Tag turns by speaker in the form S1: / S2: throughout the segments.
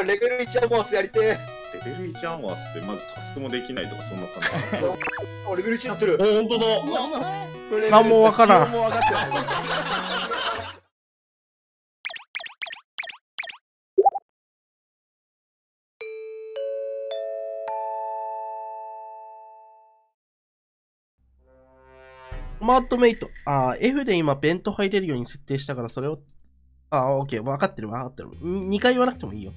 S1: ぱりレベル1アモアスやりて
S2: レベル1アンワースってまずタスクもできないとかそんな感じ。
S1: あ レベル1になってる
S2: お、本当だ。
S3: なんもわからん
S4: もう分かってない
S3: マッドメイト。あー F で今ベント入れるように設定したからそれを。あー、オッケー。分かってる分かってる。2回言わなくてもいいよ。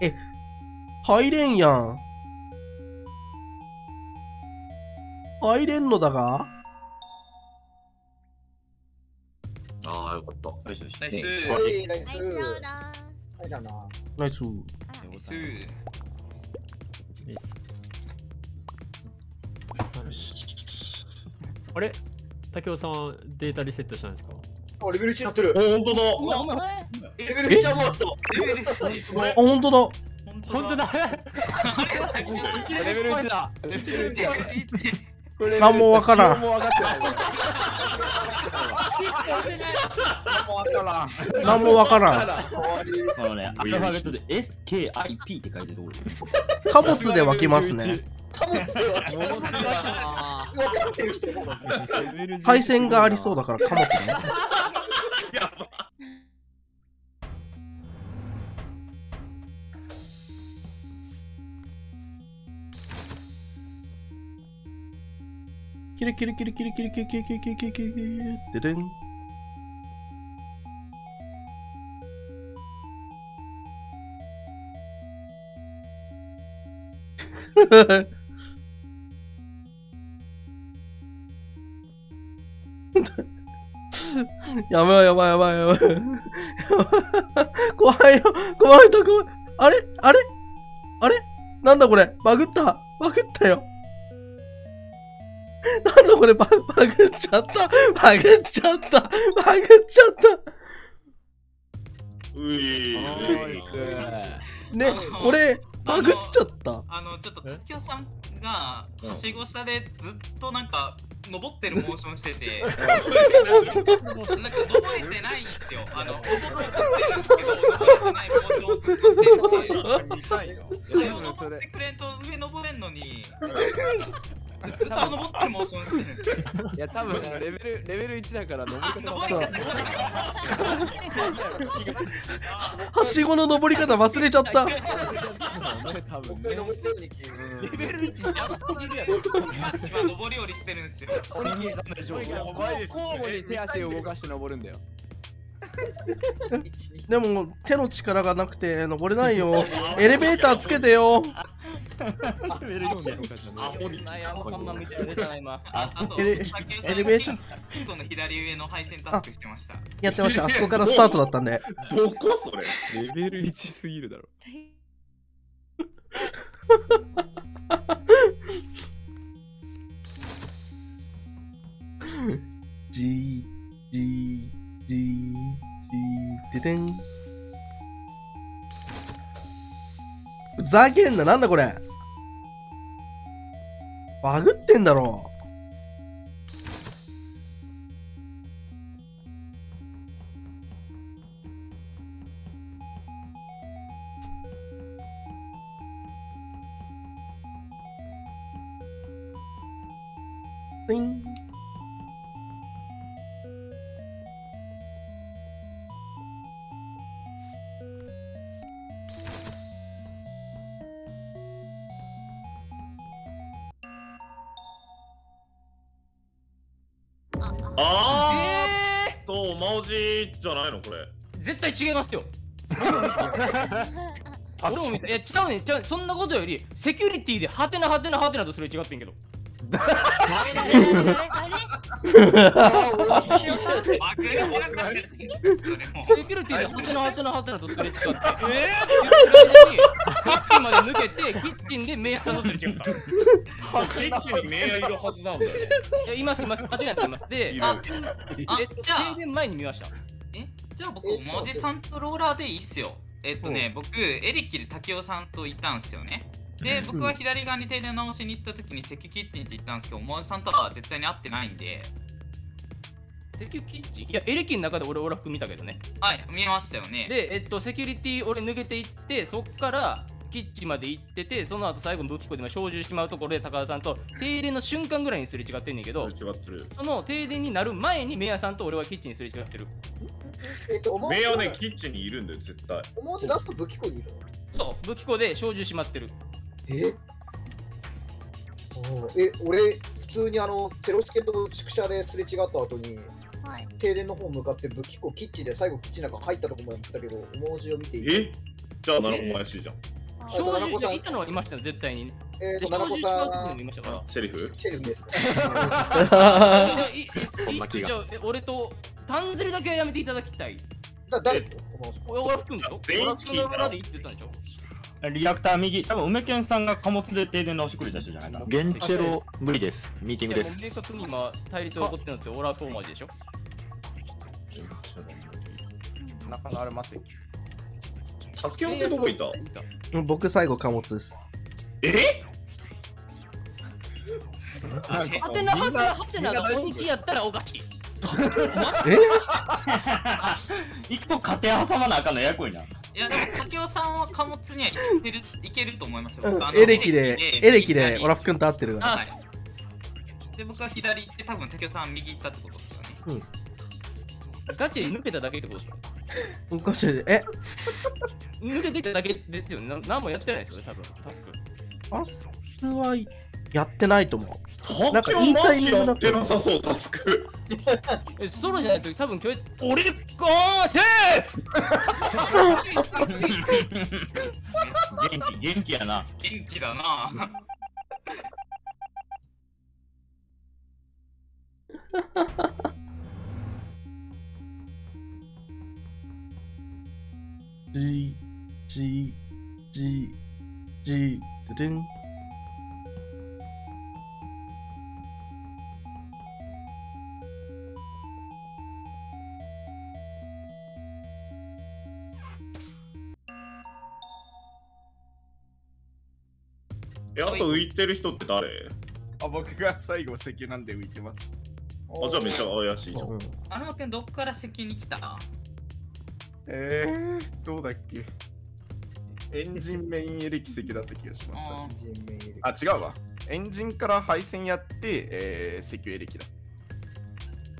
S3: え、入れんやん。入れんのだが？
S2: ああ、よかった。
S5: ナイス。
S1: ナイス
S6: ナイス
S3: ナイス。
S5: ナイス。
S4: あれ？竹雄さんデータリセットしたんですか？
S1: あレベル1になってる
S2: お、本当だ。
S1: レベル1アモアスだ
S5: レベル
S3: あ、本当だ。
S4: 本当だレベル1だレベル1だこれ
S3: なんもわからん
S4: もう分かってない
S3: なんもわからん。
S7: このね、アルファベットで SKIP って書いてるところ。
S3: 貨物で分けますね。
S1: 貨物では分かってる人も
S3: 配線がありそうだから貨物ね。キリキリキリキリキリキリキリキリキリキリキリキリででん。やばいやばいやばいやばい。怖いよ怖いと怖い。あれあれ？あれ？なんだこれ？バグった？バグったよ。なんだこれ？バグバグっちゃった？バグっちゃった？バグっちゃった？
S2: うい
S3: ね、これバグっちゃった。
S5: あのちょっと滝尾さんがはしご下でずっとなんか登ってるモーションしてて。なんか登れてないんですよ。あの登ろうとしてるんですけど登れてないモーションをずっとしてて。
S4: 見たいの
S5: でも登ってくれんと上登れんのに ずっと登ってるモーションして
S4: いや多分レベルレベル1だから登り方が
S5: 登り方
S3: はしごの登り方忘れちゃった。
S4: 多分
S1: 僕
S4: ね
S1: 登ってるに気づ
S5: レベル1やばすぎるやろ一番登り降りしてるんですよ
S4: 交互に手足を動かして登るんだよ
S3: でも手の力がなくて登れないよ。エレベーターつけてよ。
S7: レベル1
S2: アホに。
S7: あ、やばかんま見て出たな、今。
S5: ああと
S3: エレベーター
S5: 金庫の左上の配線タスクしてました
S3: やってました。あそこからスタートだったんで。
S2: どこそれ？
S4: レベル1すぎるだろ
S3: じー、じー、じー、じー、ででん。ふざけんな、なんだこれ？バグってんだろ。
S2: あーと、マオジじゃないのこれ。
S7: 絶対違いますよ。俺も見た。いや違うね違うそんなことよりセキュリティでハテナハテナハテナとすれ違ってんけど。セキュリティでハテナハテナハテナとすれ違って。えー、キッチンまで抜けてキッチンでメイヤーさんとすれ違ったい
S2: キッチンにメイヤーいるはずなんだよ。
S7: やいますいます。間違いなくいます。であ
S5: あ
S7: え
S5: じゃあ。
S7: 停電前に見ました。
S5: えじゃあ僕おまじさんとローラーでいいっすよ。えっとね、僕エリッキで竹雄さんといたんすよね。で、僕は左側に停電直しに行った時に石油キッチンって言ったんですけど、おまじさんとは絶対に会ってないんで、
S7: 石油キッチン？いやエレキの中で俺オラフ君見たけどね。
S5: はい、見えましたよね。
S7: でえっとセキュリティ俺抜けていってそっからキッチンまで行っててその後最後の武器庫でも小銃しまうところで高田さんと停電の瞬間ぐらいにすれ違ってんねんけど
S2: 違ってる。
S7: その停電になる前にメアさんと俺はキッチンにすれ違ってる
S1: えっと、
S2: メイはね、キッチンにいるんだよ、絶対。
S1: おまわしラスト武器庫にいるの？
S7: そう武器庫で小銃しまってる
S1: え？え、俺、普通にあの、テロスケと宿舎ですれ違った後に、
S6: はい。
S1: 停電の方向かって武器庫、キッチンで最後キッチンの中入ったとこまで行ったけど、おまわしを見ていて、
S2: え？じゃあ、奈良も怪しいじゃん。
S7: 小銃
S1: 七子さん
S7: いたのはいました絶対に
S1: えっと、
S7: で小
S1: 奈良子さん
S7: い、ましたから
S2: シェリフ？
S1: シェルフです
S7: じゃあえ俺とタンズリだけはやめていただきたい
S1: だ誰とおまわし
S7: おオラフ君でしょ
S2: 全員
S7: オラフ君の裏で言ってたんでしょ
S8: リアクター右、多分梅健さんが貨物で停電直してくれた人じゃないかな。
S4: ゲンチェロ無理です。ミーティングです。
S7: 明確に今対立が起こってるのってオラフ大文字でしょ
S4: 中野あるます
S2: 竹雄ってどこいた？
S3: 僕最後貨物です。
S2: え？
S7: はてなはてなはてなが本気やったらおかしい
S3: え？
S8: 一個家庭挟まなあかんのややこいな。
S5: いや、でも、竹雄さんは貨物には行ってる、行けると思いますよ。僕あの
S3: エレキで、エレキで
S5: 右
S3: オラフ君と会ってるから。
S5: はい。で、僕は左行って、多分竹雄さんは右行ったってことですよね。
S7: ガチで抜けただけってことですか？
S3: おかしい。え、
S7: 抜けてただけですよねな何もやってないですよね多分タスク
S3: アスはやってないと思う。なん。かいいタイミングだ
S2: やってなさそう、タスク。
S7: ソロじゃないと多分今日俺がセーフ
S8: 元気、元気やな。
S5: 元気だな
S2: え、あと浮いてる人って誰？
S9: あ僕が最後石油なんで浮いてます。
S2: あ、じゃあめっちゃ怪しいじゃん。
S3: うん
S5: あの君どっから席に来た？
S9: えー、どうだっけ？エンジンメインエレキ石だった気がします。
S5: あ
S9: 違うわ。エンジンから配線やって、えー、石油エレキだ。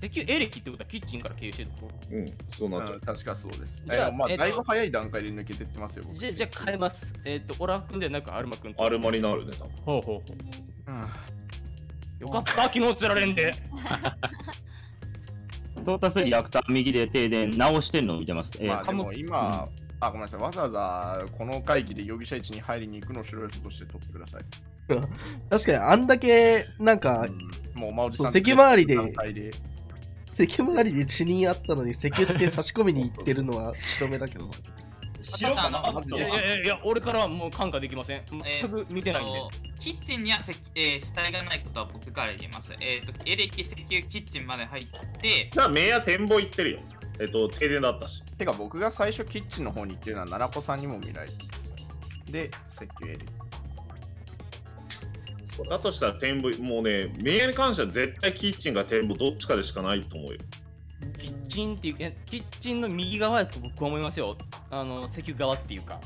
S7: 石油エレキってことはキッチンから経由してる
S2: うん、そうなっちゃ
S9: 確かそうです。
S7: じゃあ
S9: えーまあ、
S7: えっと
S9: だいぶ早い段階で抜けてってますよ。僕
S7: じゃじゃあ変えますえっ、とオラフ君ではなくアルマ君と
S2: アルマになるね、多分。
S7: ほうほうほ
S9: う
S7: よかった昨日釣られんで
S8: トータスリアクター右で停電直してんのを見てます。えー
S9: まあ、で
S8: 貨物
S9: も今、あ、ごめんなさい。わざわざこの会議で容疑者位置に入りに行くのを白いとして取ってください。
S3: 確かにあんだけ、なんか、
S9: うん、もう、まおじさん
S3: そう席回りで
S9: 段階で
S3: 石回りで死人あったのに石油って差し込みに行ってるのは白目だけど。
S8: 白かな。
S9: マジで
S7: いやいや俺からはもう感化できません全く見てな。いんで、
S5: キッチンにはえー死体がな。いことは僕から言います。えっ、と、エレキ、石油、キッチンまで入って、
S2: じゃあ、メイヤ展望行ってるよ。えっと、停電だったし。
S9: てか僕が最初キッチンの方に行ってるのは奈々子さんにも見られてで石油エレキ
S2: だとしたら展望、もうね、メイヤに関しては絶対キッチンが展望どっちかでしかないと思うよ。
S7: キッチンっていうキッチンの右側やと僕は思いますよ。あの石油側っていうか。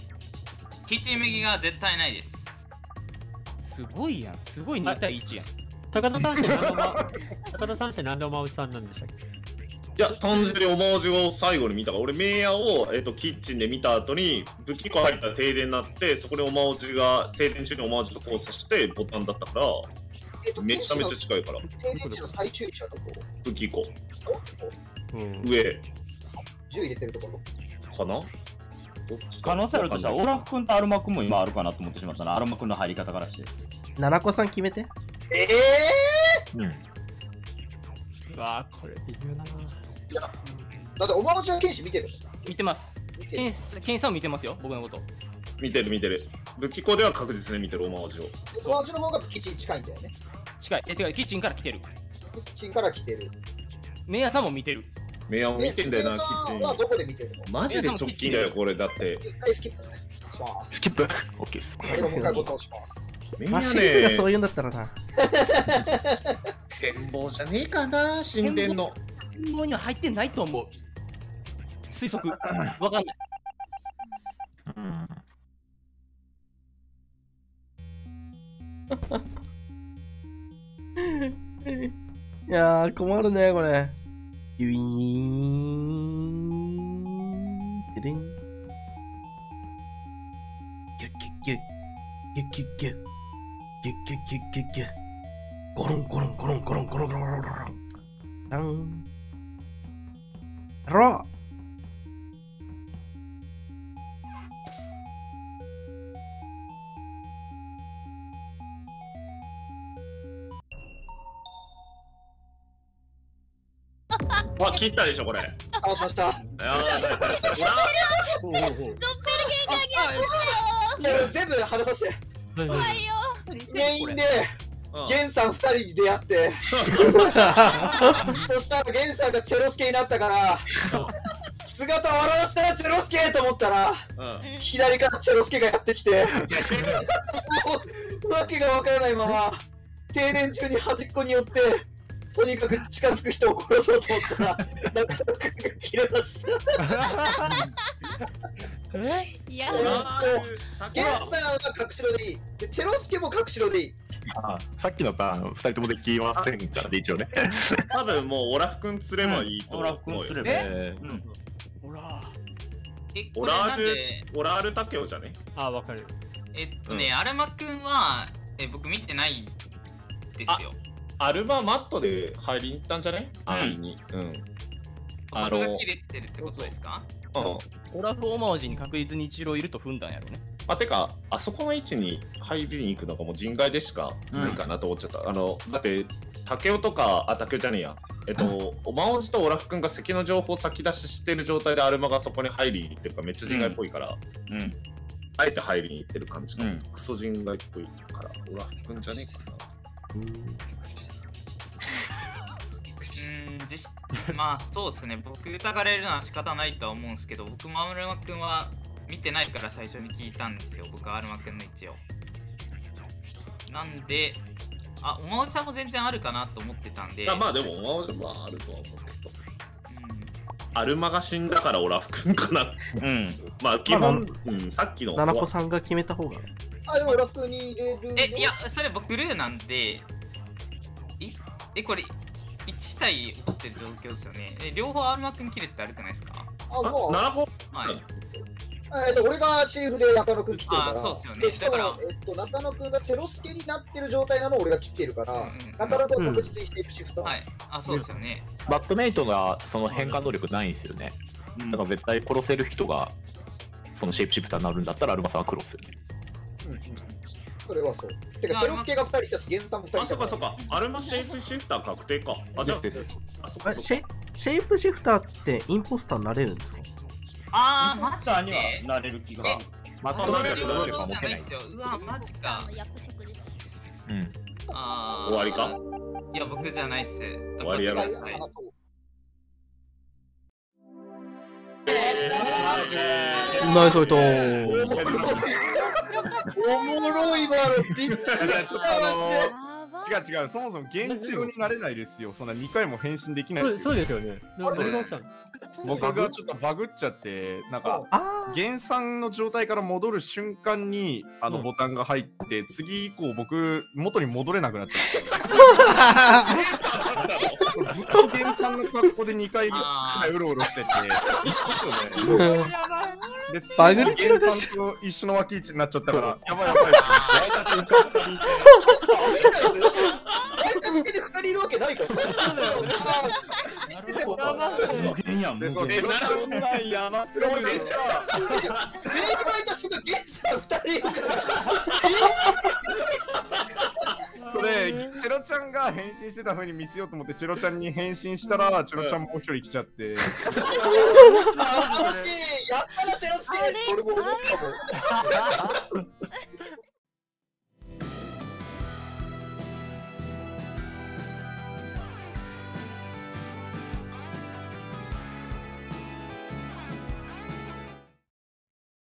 S5: キッチン右が絶対ないです。
S7: すごいやん。すごい2対1やん。
S10: 高田さんって何高田さんって何のまうさんなんでしたっけ？
S2: いや、単純におまわじを最後に見たから、俺、メイヤを、えっと、キッチンで見た後に、武器庫入ったら停電になって、そこでおまわじが、停電中におまわじと交差して、ボタンだったから、
S1: えっと、
S2: めちゃめちゃ近いから、
S1: 停電時の最中位置はどこ
S2: 武器庫、
S10: うん。
S2: 上。
S1: 銃入れてるところ？
S2: かな？
S8: 可能性あるとしたら、オラフ君とアルマ君も今あるかなと思ってしまったな。アルマ君の入り方からして。
S3: 七子さん決めて。
S1: え
S8: うん。
S10: うわーこれ微妙だな
S1: ー、だっておまわしは剣士見てる
S7: 見てます
S1: 見てる
S7: ケンスケンさんも見てますよ僕のこと
S2: 見てる見てる。武器庫では確実に見てるおまわじを。
S1: おまわしの方がキッチン近いんだよね。
S7: 近いえてかキッチンから来てる
S1: キッチンから来てる。
S7: メイヤさんも見てる
S2: メイヤも見てんだよな、キ
S1: で
S2: ッチ
S1: さんはどこで見てるの？
S2: ン。マジで直近だよ、これ。だって、
S1: 一回スキップだね。ます。
S6: スキップ？オッケーです。
S1: これをもう一回ボタン押します。
S2: みんな
S3: まあ、シーフが
S2: ね
S3: そう言うんだったらな。
S2: 展望じゃねえかな神殿の
S7: 陰謀には入ってないと思う。推測。わかんない。
S3: いやー、困るね、これ。ビビーン、デデン。キュッキュッキュッ、キュッキュッキュッ、キュッキュッキュッキュッキュッ、ゴロンゴロンゴロンゴロンゴロンゴロンゴロン。ダン。Raw.
S2: わ切ったでしょこれ。
S1: あしました。
S2: いやー。ドッペルゲンガーよ。
S1: いや全部外させて。
S10: 怖いよ。
S1: メインで。ゲンさん二人に出会って、そしたらゲンさんがチェロスケになったから、姿を現したらチェロスケと思ったら、
S2: うん
S1: 左からチェロスケがやってきて、もうわけがわからないまま、停電中に端っこに寄って、とにかく近づく人を殺そうと思ったら、なかなか切れました。
S10: いや
S1: ゲンさんは隠しろでいい。でチェロスケも隠しろでいい。
S6: あさっきのターン、二人ともできませんからね、一応ね。
S2: 多分もうオラフ君釣ればいいと
S8: オラ
S2: 思うよ
S8: フ君すれば。
S6: え
S8: うん。
S7: ほら。
S5: え、こ
S2: オ
S5: れ
S2: ラールオラールタケオじゃね？
S10: あ、わかる。
S5: えっとね、アルマくんは、え、僕見てないですよ。
S2: アルバマットで入りに行ったんじゃね安易にうんあの
S5: 僕がキレしてるってことですか？
S2: うん
S7: オラフオマオジに確実に一郎いると踏んだんやろね。
S2: あてかあそこの位置に入りに行くのがもう人外でしかないかなと思っちゃった、あのだって竹雄とかあ竹雄じゃねえや。えっと、おまおじとオラフ君が関の情報を先出ししてる状態でアルマがそこに入りに行ってるからめっちゃ人外っぽいから、
S8: うん。
S2: あえて入りに行ってる感じが、
S8: うん
S2: クソ人外っぽいから。オラフ君じゃねえかな。
S5: うーん、実まあそうですね、僕疑われるのは仕方ないとは思うんですけど、僕もアルマくんは見てないから最初に聞いたんですよ、僕はアルマくんの位置を。なんで、あ、おまおじさんも全然あるかなと思ってたんで、
S2: あまあでもおまおじはあるとは思うけどアルマが死んだからオラフ君かな
S8: うん。
S2: まあ基本、うん、さっきの
S3: ナナコさんが決めた方が。
S1: あ、でもラフに入れる。
S5: え、いや、それ僕ルーなんで、いえ、これ、1対起こってる状況ですよね。え、両方アルマくん切れって悪くないですか
S1: あ、もう、
S2: ナナコ
S5: はい。
S1: えっと、俺がシェフで中野くん切ってるから。
S5: あそうっすよね
S1: しかも
S5: だか、
S1: えっと、中野くんがチェロスケになってる状態なのを俺が切ってるから、
S5: うんうん
S1: 中野くんは確実にシェイプシフター。
S5: はい。あ、そうですよね。
S6: バッドメイトがその変換能力ないんですよね。だから絶対殺せる人がそのシェイプシフターになるんだったらアルマさんは黒っすよね。
S1: うんうんそれはそう。てか、チェロスケが2人いたし、ゲンさんも2人い
S2: あ、
S1: た
S2: そっかそっか。アルマシェイフシフター確定か。あ、じゃあ、
S6: です
S2: あ、そっか
S3: シェイプシフターってインポスターになれるんですか？
S5: あー、マ
S8: スターにはなれる気が。
S6: またなんか
S5: ク
S6: ローか持てない。
S5: うわ、マジか。
S6: うん。
S5: あ
S2: 終わりか？
S5: いや、僕じゃないっす。
S2: 終わりやろ。
S3: ナイスオイト
S1: おもろいわびっくりし
S9: 違う違う、そもそも現地語になれないですよ。そんな2回も変身できない
S10: そう
S9: ですよ。
S10: そうですよね。
S9: 僕がちょっとバグっちゃって、なんか、
S3: あ
S9: 原産の状態から戻る瞬間にあの
S10: うん。
S9: ボタンが入って、次以降僕元に戻れなくなっち
S3: あ
S9: ゃって ずっと原産の格好で2回ぐ
S5: あー
S9: らいうろうろしてて。ね。で
S3: バグり散らかし
S9: 一緒の脇位置になっちゃったからやばいやばい
S1: 大体してる2人いるわけないから。知ってても。
S8: 無限
S9: やばすぎる
S1: 俺めっちゃ、メール巻いた瞬間、ゲンさん2人いるから。
S9: それチェロちゃんが変身してた風に見せようと思ってチェロちゃんに変身したらチェロちゃんもう一人来ちゃって。
S1: 楽しい。やったな、テロスケ俺も思ったもん。